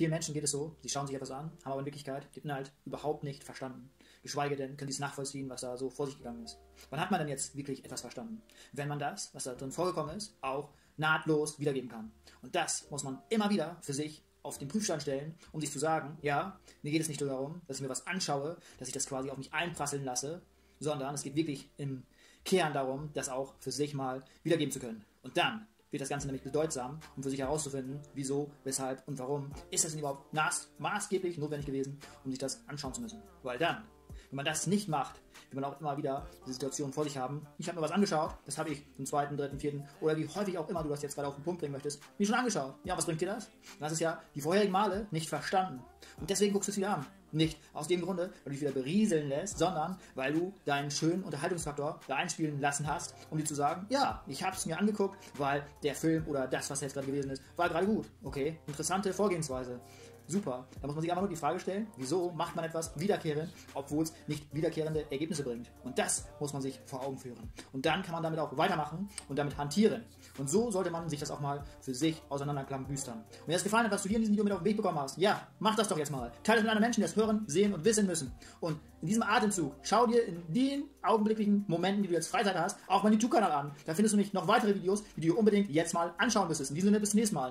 Vielen Menschen geht es so, sie schauen sich etwas an, haben aber in Wirklichkeit den Inhalt überhaupt nicht verstanden. Geschweige denn können sie es nachvollziehen, was da so vor sich gegangen ist. Wann hat man denn jetzt wirklich etwas verstanden? Wenn man das, was da drin vorgekommen ist, auch nahtlos wiedergeben kann. Und das muss man immer wieder für sich auf den Prüfstand stellen, um sich zu sagen, ja, mir geht es nicht nur darum, dass ich mir was anschaue, dass ich das quasi auf mich einprasseln lasse, sondern es geht wirklich im Kern darum, das auch für sich mal wiedergeben zu können. Und dann wird das Ganze nämlich bedeutsam, um für sich herauszufinden, wieso, weshalb und warum ist es denn überhaupt maßgeblich notwendig gewesen, um sich das anschauen zu müssen. Weil dann wenn man das nicht macht, wird man auch immer wieder die Situation vor sich haben. Ich habe mir was angeschaut, das habe ich zum zweiten, dritten, vierten oder wie häufig auch immer du das jetzt gerade auf den Punkt bringen möchtest, mir schon angeschaut. Ja, was bringt dir das? Hast es ja die vorherigen Male nicht verstanden. Und deswegen guckst du es wieder an. Nicht aus dem Grunde, weil du dich wieder berieseln lässt, sondern weil du deinen schönen Unterhaltungsfaktor da einspielen lassen hast, um dir zu sagen, ja, ich habe es mir angeguckt, weil der Film oder das, was jetzt gerade gewesen ist, war gerade gut. Okay, interessante Vorgehensweise. Super. Da muss man sich einfach nur die Frage stellen, wieso macht man etwas wiederkehrend, obwohl es nicht wiederkehrende Ergebnisse bringt. Und das muss man sich vor Augen führen. Und dann kann man damit auch weitermachen und damit hantieren. Und so sollte man sich das auch mal für sich auseinanderklammern büstern. Und wenn dir das gefallen hat, was du hier in diesem Video mit auf den Weg bekommen hast, ja, mach das doch jetzt mal. Teile es mit anderen Menschen, die das hören, sehen und wissen müssen. Und in diesem Atemzug, schau dir in den augenblicklichen Momenten, die du jetzt Freizeit hast, auch meinen YouTube-Kanal an. Da findest du nicht noch weitere Videos, die du unbedingt jetzt mal anschauen müsstest. In diesem Sinne, bis zum nächsten Mal.